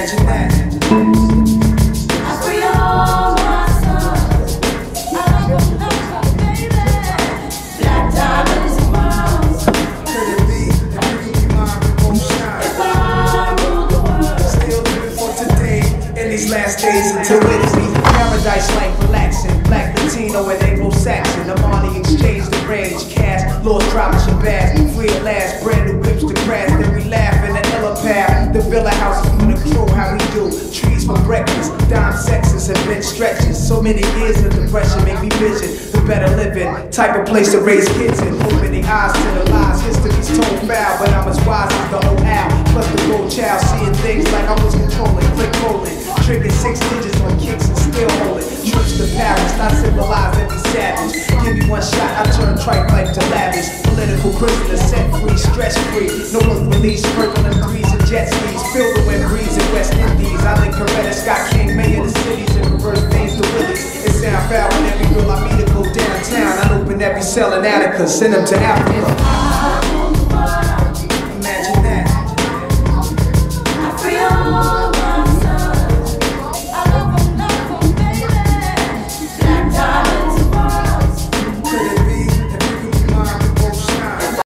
Imagine that. Last days until it be paradise like relaxing. Black Latino and Anglo-Saxon. The exchange, the range, cash, Lord dropping your bags, free at last, brand new whips to crash. Then we laugh in the helipad. The villa houses dime sexes and bench stretches. So many years of depression make me vision the better living. Type of place to raise kids in. Opening eyes to the lies. History's told foul, but I'm as wise as the old owl. Plus the gold child, seeing things like I was controlling. Click rolling, trigger six digits on kicks and still holding. Trips to Paris, I civilize every savage. Give me one shot, I turn trite life to lavish. Political prisoner, set free, stress free. No work release, circling breeze and jet skis. The wind breeze in West Indies. Every be selling Attica, send them to Africa.